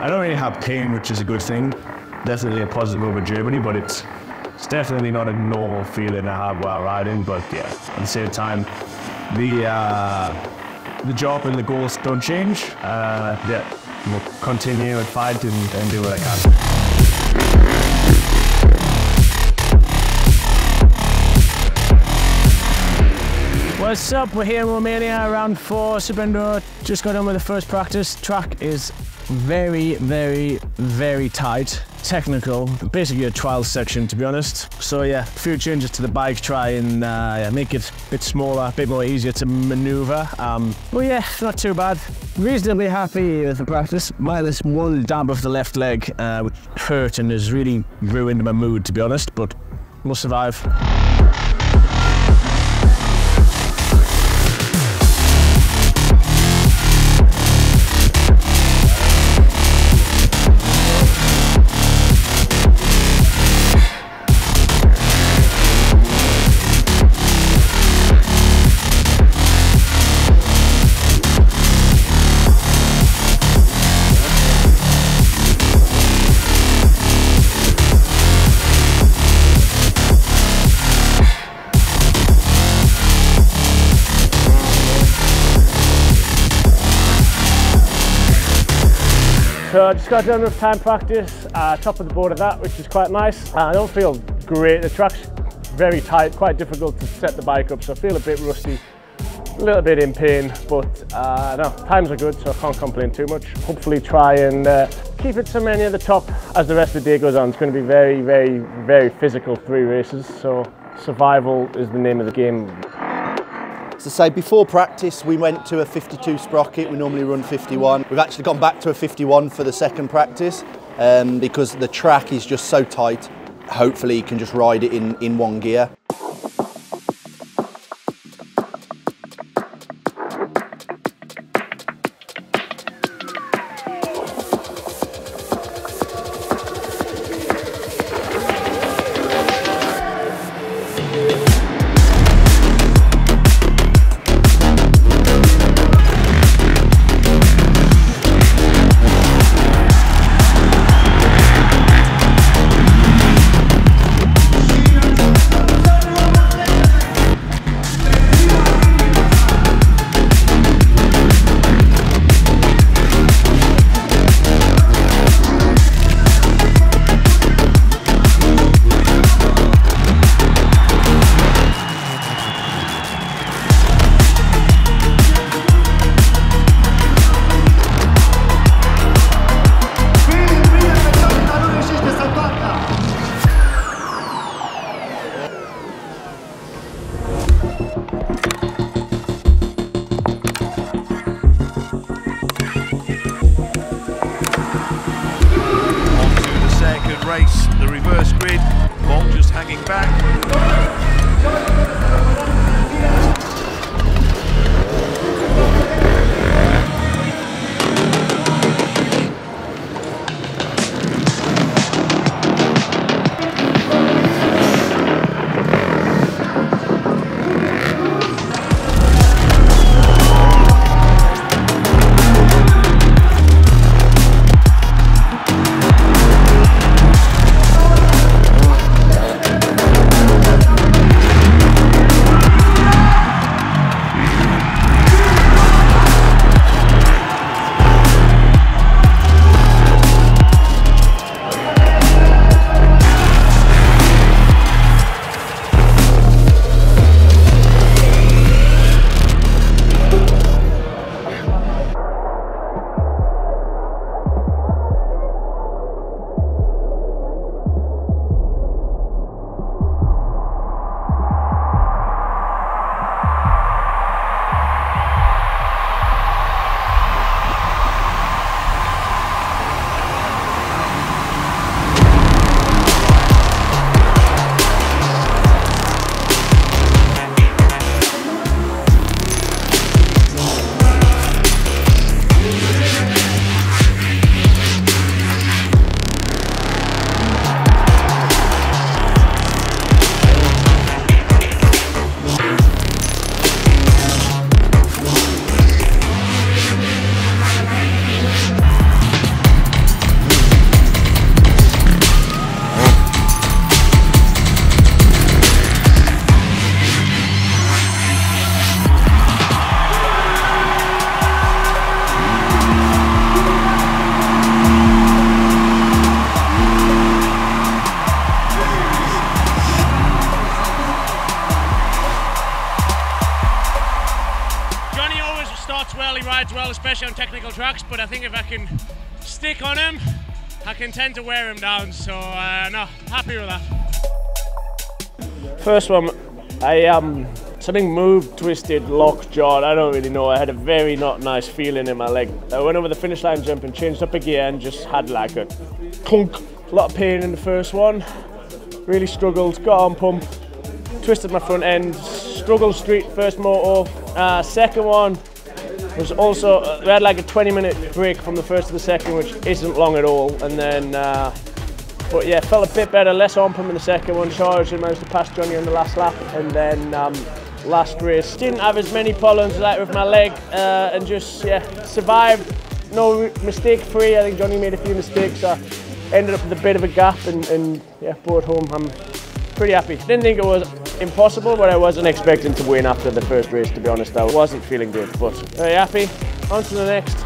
I don't really have pain, which is a good thing. Definitely a positive over Germany, but it's it's definitely not a normal feeling I have while riding. But yeah, at the same time, the uh, the job and the goals don't change. Uh, yeah, we'll continue and fight and, and do what I can. What's up? We're here in Romania, round four, SuperEnduro. Just got done with the first practice. Track is very, very, very tight. Technical, basically a trial section to be honest. So yeah, a few changes to the bike, try and uh, yeah, make it a bit smaller, a bit more easier to maneuver. Um, but yeah, not too bad. Reasonably happy with the practice, minus one dab of the left leg, uh, which hurt and has really ruined my mood to be honest, but we'll survive. So I just got done with time practice, uh, top of the board of that, which is quite nice. Uh, I don't feel great, the track's very tight, quite difficult to set the bike up, so I feel a bit rusty, a little bit in pain, but uh, no, times are good, so I can't complain too much. Hopefully try and uh, keep it to many at the top as the rest of the day goes on. It's going to be very, very, very physical three races, so survival is the name of the game. So say before practice we went to a 52 sprocket, we normally run 51. We've actually gone back to a 51 for the second practice um, because the track is just so tight. Hopefully you can just ride it in, in one gear. Difficult, especially on technical tracks. But I think if I can stick on him, I can tend to wear him down. So uh, no, happy with that. First one, I um something moved, twisted, locked, jawed. I don't really know. I had a very not nice feeling in my leg. I went over the finish line jump and changed up a gear and just had like a clunk. A lot of pain in the first one. Really struggled. Got on pump. Twisted my front end. Struggled street first moto. Uh, second one was also uh, we had like a 20 minute break from the first to the second, which isn't long at all. And then. Uh, but yeah, felt a bit better, less on pump in the second one, charged and managed to pass Jonny on the last lap. And then um, last race, didn't have as many problems like with my leg uh, and just yeah, survived. No mistake free, I think Jonny made a few mistakes. Ended up with a bit of a gap and, and yeah, brought home. I'm pretty happy. Didn't think it was impossible, but I wasn't expecting to win after the first race, to be honest. I wasn't feeling good, but very happy. On to the next.